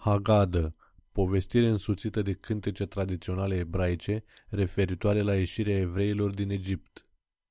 Hagadă, povestire însuțită de cântece tradiționale ebraice referitoare la ieșirea evreilor din Egipt.